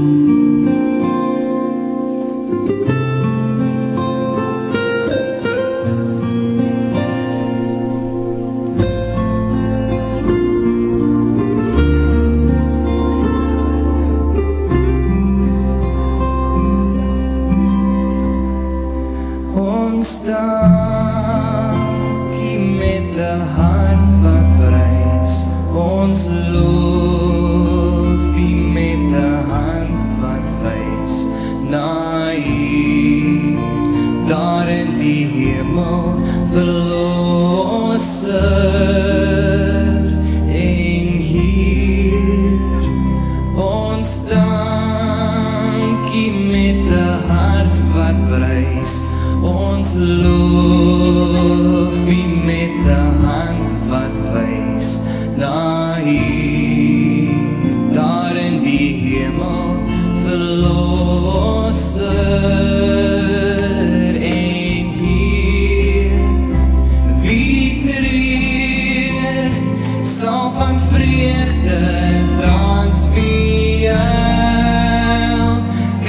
Ons verlosser en hier. Ons dankie met 'n hart wat prys. Ons loof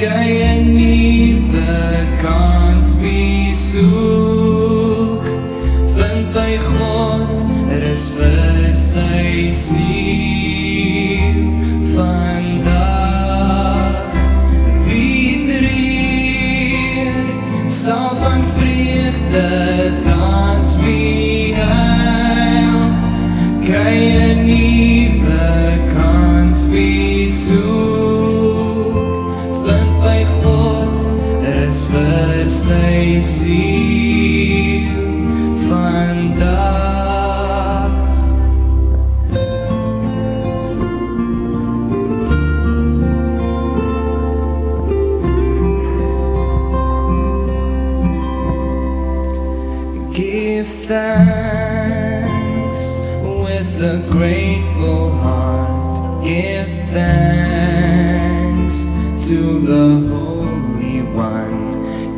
kry 'n nuwe kans wie soek? Vind by God rus vir sy siel Give thanks with a grateful heart. Give thanks to the Holy One.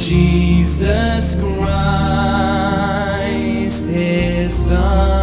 Jesus Christ, His Son.